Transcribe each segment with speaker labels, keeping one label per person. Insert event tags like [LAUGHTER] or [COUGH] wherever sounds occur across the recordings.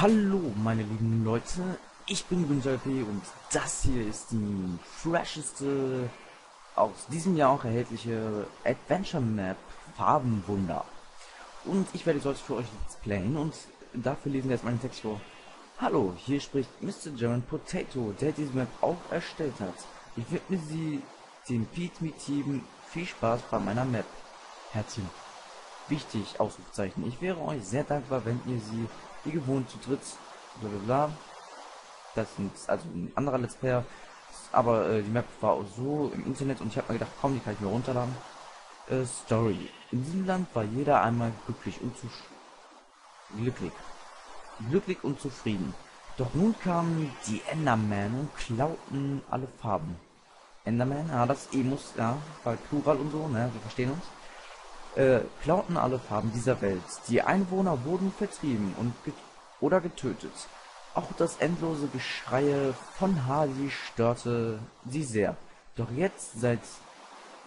Speaker 1: Hallo, meine lieben Leute, ich bin Gunjalpi und das hier ist die fresheste, aus diesem Jahr auch erhältliche Adventure Map Farbenwunder. Und ich werde jetzt heute für euch displayen und dafür lesen wir jetzt meinen Text vor. Hallo, hier spricht Mr. German Potato, der diese Map auch erstellt hat. Ich widme sie dem Pete Team. Viel Spaß bei meiner Map. Herzchen. Wichtig, Ausrufezeichen. Ich wäre euch sehr dankbar, wenn ihr sie wie gewohnt zu dritt, bla bla bla. Das ist also ein anderer Let's Player. Aber äh, die Map war auch so im Internet und ich habe mir gedacht, komm, die kann ich mir runterladen. Äh, Story. In diesem Land war jeder einmal glücklich und zu glücklich. Glücklich und zufrieden. Doch nun kamen die Endermen und klauten alle Farben. Enderman, ja, das E muss, ja, weil Plural und so, ne, wir verstehen uns äh, klauten alle Farben dieser Welt. Die Einwohner wurden vertrieben und get oder getötet. Auch das endlose Geschreie von Hadi störte sie sehr. Doch jetzt seid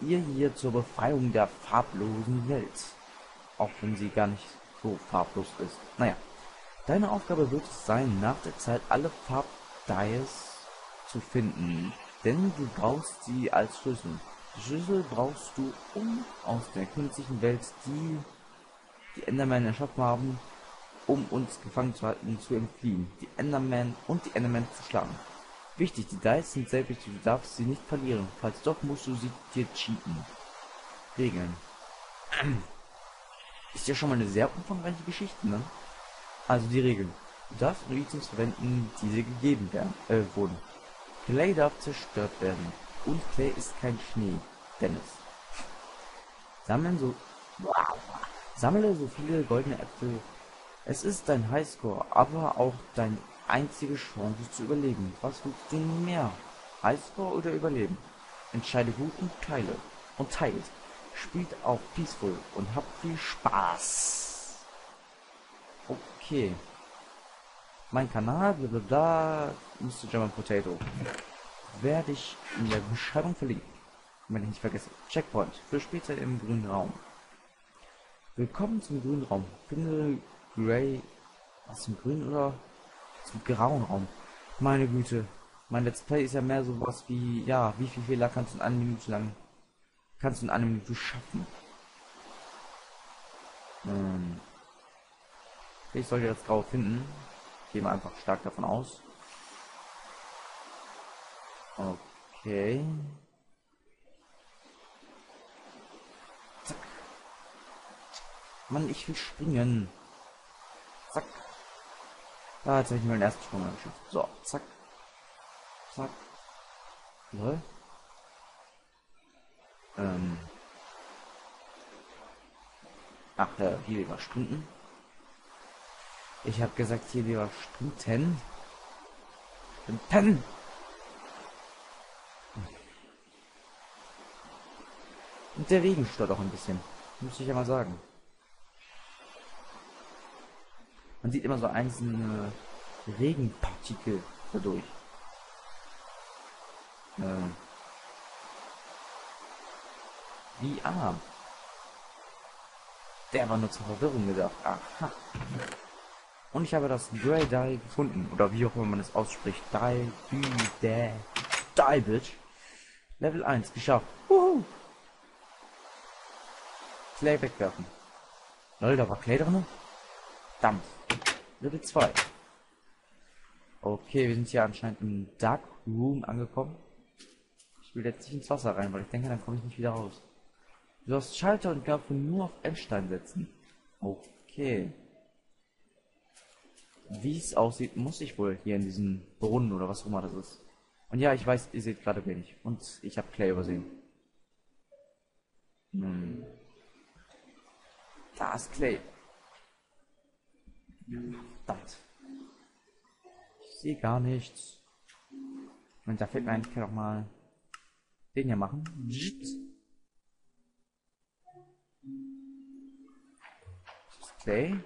Speaker 1: ihr hier zur Befreiung der farblosen Welt. Auch wenn sie gar nicht so farblos ist. Naja, deine Aufgabe wird es sein, nach der Zeit alle Farbdies zu finden. Denn du brauchst sie als Schlüssel. Schlüssel brauchst du, um aus der künstlichen Welt, die die Endermen erschaffen haben, um uns gefangen zu halten, zu entfliehen, die Enderman und die Enderman zu schlagen. Wichtig, die Dice sind sehr wichtig, du darfst sie nicht verlieren. Falls doch, musst du sie dir cheaten. Regeln. [CLEARS THROAT] Ist ja schon mal eine sehr umfangreiche Geschichte, ne? Also die Regeln. Du darfst nur Items verwenden, die dir gegeben werden, äh, wurden. Clay darf zerstört werden. Und Clay ist kein Schnee. Dennis. Sammeln so. Sammle so viele goldene Äpfel. Es ist dein Highscore, aber auch deine einzige Chance zu überleben. Was willst du mehr? Highscore oder Überleben? Entscheide gut und teile. Und teilt. Spielt auch peaceful und habt viel Spaß. Okay. Mein Kanal, blablabla, Mr. German Potato werde ich in der Beschreibung verlinken. Wenn ich nicht vergesse. Checkpoint für später im grünen Raum. Willkommen zum grünen Raum. Finde Gray aus dem grünen oder zum grauen Raum. Meine Güte. Mein Let's Play ist ja mehr sowas wie, ja, wie viel Fehler kannst du in einer Minute lang, kannst du in einer Minute schaffen? Ähm, ich sollte das Grau finden. Gehen wir einfach stark davon aus. Okay. Zack. Mann, ich will springen. Zack. Ah, jetzt habe ich mir den ersten Sprung geschafft. So, zack. Zack. Lol. Ähm. Ach, äh, hier lieber Stunden. Ich habe gesagt, hier lieber Stunden. Stunden. Und der Regen stört auch ein bisschen. Muss ich ja mal sagen. Man sieht immer so einzelne Regenpartikel dadurch. Ähm. Wie arm. Der war nur zur Verwirrung gedacht. Aha. Und ich habe das Grey Dye gefunden. Oder wie auch immer man es ausspricht. Dye, der, Die, Bitch. Level 1 geschafft. Wuhu. Clay wegwerfen. Lol, da war Clay drin? Dampf. Level 2. Okay, wir sind hier anscheinend im Dark Room angekommen. Ich will jetzt nicht ins Wasser rein, weil ich denke, dann komme ich nicht wieder raus. Du hast Schalter und Knöpfe nur auf Endstein setzen. Okay. Wie es aussieht, muss ich wohl hier in diesen Brunnen oder was auch immer das ist. Und ja, ich weiß, ihr seht gerade wenig. Und ich habe Clay übersehen. Hm. Da ist Clay. Verdammt. Ich sehe gar nichts. Und da fällt mir eigentlich noch mal den hier machen. Clay.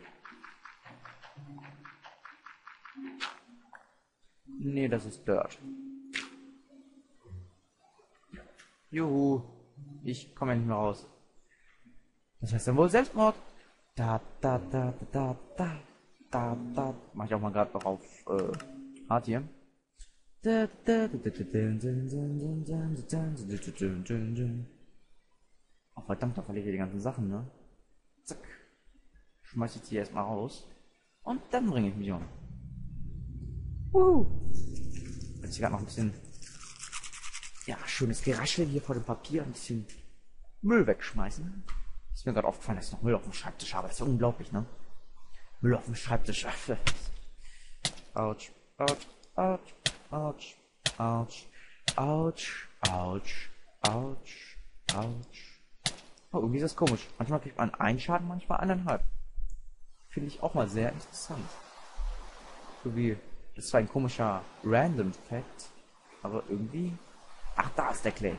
Speaker 1: Nee, das ist Dirt. Juhu. Ich komme nicht mehr raus. Das heißt dann wohl Selbstmord. Da, da, da, da, da, da. da, da. Mach ich auch mal gerade noch auf äh, Hard hier. Oh, verdammt, da verliere ich die ganzen Sachen, ne? Zack. Schmeiß ich die erstmal raus. Und dann bringe ich mich um. Wuhu. Jetzt hier gerade noch ein bisschen, ja, schönes Geraschel hier vor dem Papier, ein bisschen Müll wegschmeißen. Mir gerade aufgefallen, dass ich noch Müll auf dem Schreibtisch habe. Das ist ja unglaublich, ne? Müll auf dem Schreibtisch. [LAUGHS] Autsch, autsch, autsch, autsch, autsch, autsch, autsch, autsch, autsch. Oh, irgendwie ist das komisch. Manchmal kriegt man einen Schaden, manchmal eineinhalb. Finde ich auch mal sehr interessant. So wie, das zwar ein komischer Random Fact, aber irgendwie... Ach, da ist der Clay.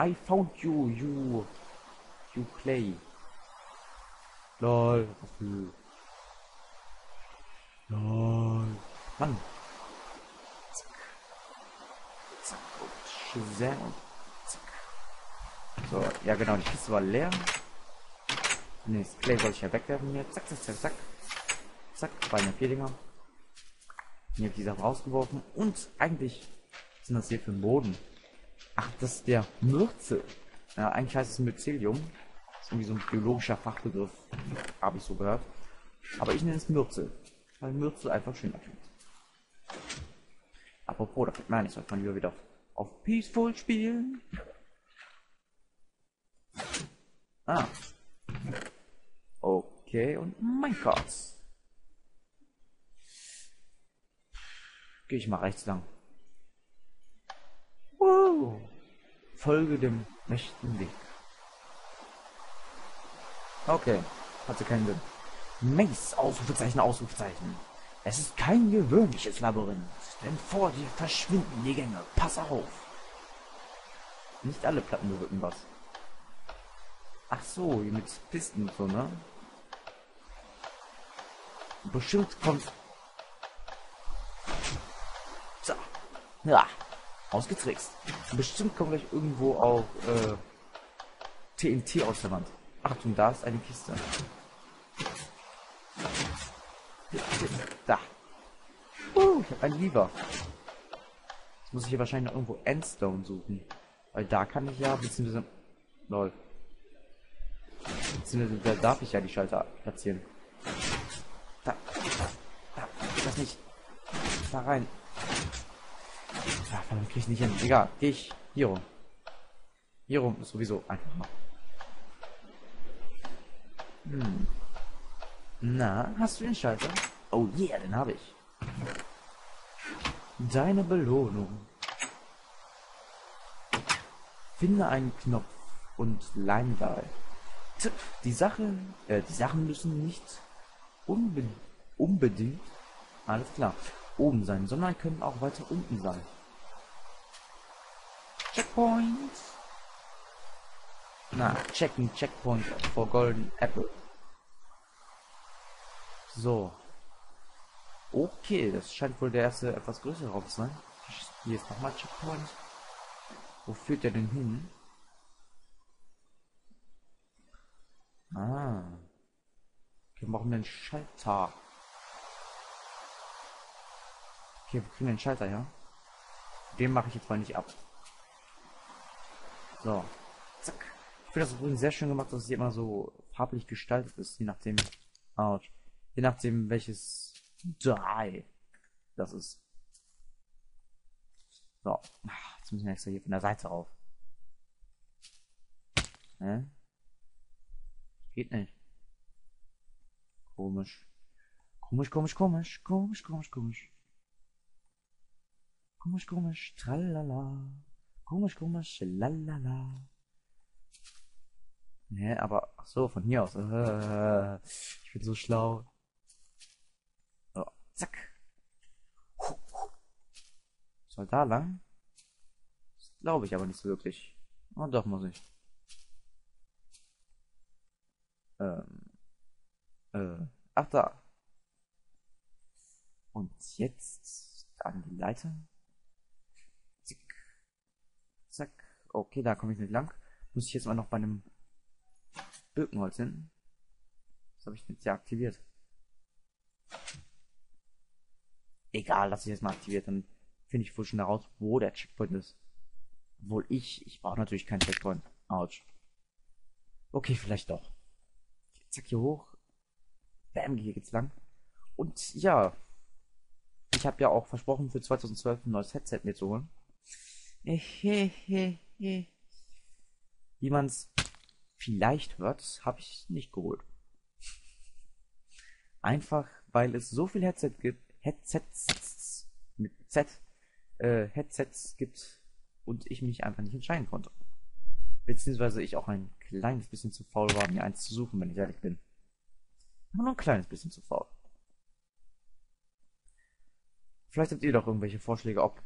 Speaker 1: I found you, you, you Clay. Lol, wofür? Lol. Mann. Zack. Zack. Und Shazam. Zack. So, ja genau, die Kiste war leer. Ne, das Clay wollte ich ja wegwerfen hier. Zack, zack, zack, zack. Zack, Beine vier Dinger. Hier habe ich die Sachen rausgeworfen. Und eigentlich sind das hier für den Boden. Ach, das ist der Mürze. Ja, eigentlich heißt es Mycelium. Das ist irgendwie so ein biologischer Fachbegriff. Habe ich so gehört. Aber ich nenne es Mürze. Weil Mürze einfach schöner klingt. Apropos, da kriegt man nicht, sollte man lieber wieder auf Peaceful spielen. Ah. Okay, und Minecraft. Gehe ich mal rechts lang. Wow. Folge dem mächtigen Weg. Okay, hatte keinen Sinn. Mace, Ausrufezeichen, Ausrufezeichen. Es ist kein gewöhnliches Labyrinth, denn vor dir verschwinden die Gänge. Pass auf! Nicht alle Platten bewirken was. Ach so, hier mit Pisten und so, ne? Bestimmt kommt... So. Ja. Ausgetrickst. Bestimmt kommt gleich irgendwo auch äh, TNT aus der Wand. Achtung, da ist eine Kiste. Da. Uh, ich habe einen Lever. Jetzt muss ich hier wahrscheinlich noch irgendwo Endstone suchen. Weil da kann ich ja, beziehungsweise... Lol. Beziehungsweise da darf ich ja die Schalter platzieren. Da. Da. Das nicht. Da rein. Krieg ich nicht hin. Egal, geh ich hier rum. Hier rum ist sowieso einfacher. Hm. Na, hast du den Schalter? Oh yeah, den habe ich. Deine Belohnung. Finde einen Knopf und Leinwahl. Tipp, die Sache, äh, die Sachen müssen nicht unbe unbedingt, alles klar, oben sein, sondern können auch weiter unten sein. Checkpoint. Na, checken Checkpoint for Golden Apple. So. Okay, das scheint wohl der erste etwas größere Raum zu sein. Hier ist nochmal Checkpoint. Wo führt der denn hin? Ah. Wir brauchen den Schalter. Okay, wir kriegen den Schalter, ja? Den mache ich jetzt mal nicht ab. So. Zack. Ich finde das übrigens sehr schön gemacht, dass es hier immer so farblich gestaltet ist, je nachdem. Ouch. Je nachdem, welches Drei das ist. So. Jetzt müssen wir extra hier von der Seite auf. Hä? Geht nicht. Komisch. Komisch, komisch, komisch. Komisch, komisch, komisch. Komisch, komisch. Tralala. Komisch, komisch. Lalala. Ne, aber, ach so, von hier aus. Äh, ich bin so schlau. Zack. Soll da lang? Glaube ich aber nicht so wirklich. Oh, doch, muss ich. Ähm. Äh. Ach, da. Und jetzt an die Leiter. Zick. Zack. Okay, da komme ich nicht lang. Muss ich jetzt mal noch bei einem Birkenholz hin. habe ich jetzt ja aktiviert. Egal, lass ich jetzt mal aktiviert, dann finde ich wohl schon heraus, wo der Checkpoint ist. Obwohl ich, ich brauche natürlich keinen Checkpoint. Autsch. Okay, vielleicht doch. Zack, hier hoch. Bam, hier geht's lang. Und ja, ich habe ja auch versprochen, für 2012 ein neues Headset mir zu holen. Wie man es vielleicht hört, habe ich nicht geholt. Einfach, weil es so viel Headset gibt, Headsets mit Z, äh, Headsets gibt und ich mich einfach nicht entscheiden konnte. Beziehungsweise ich auch ein kleines bisschen zu faul war, mir eins zu suchen, wenn ich ehrlich bin. Nur ein kleines bisschen zu faul. Vielleicht habt ihr doch irgendwelche Vorschläge, ob,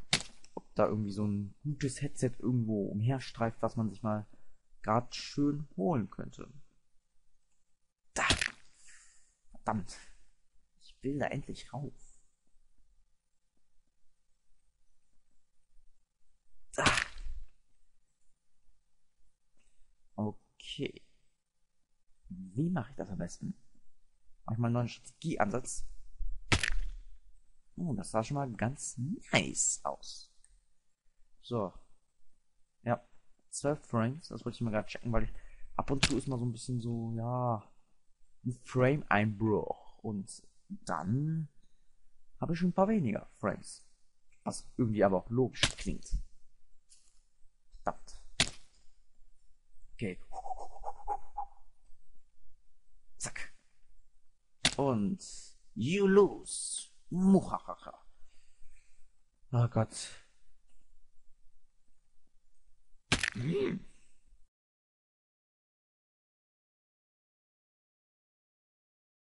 Speaker 1: da irgendwie so ein gutes Headset irgendwo umherstreift, was man sich mal gerade schön holen könnte. Da. Verdammt. Ich will da endlich rauf. Da. Okay. Wie mache ich das am besten? Mach ich mal einen neuen Strategieansatz. Oh, das sah schon mal ganz nice aus. So. Ja. 12 Frames, das wollte ich mal gerade checken, weil ich ab und zu ist mal so ein bisschen so, ja, ein Frame-Einbruch. Und dann habe ich schon ein paar weniger Frames. Was irgendwie aber auch logisch klingt. Verdammt. Okay. Zack. Und you lose. Muhahaha. Oh Gott. Hm.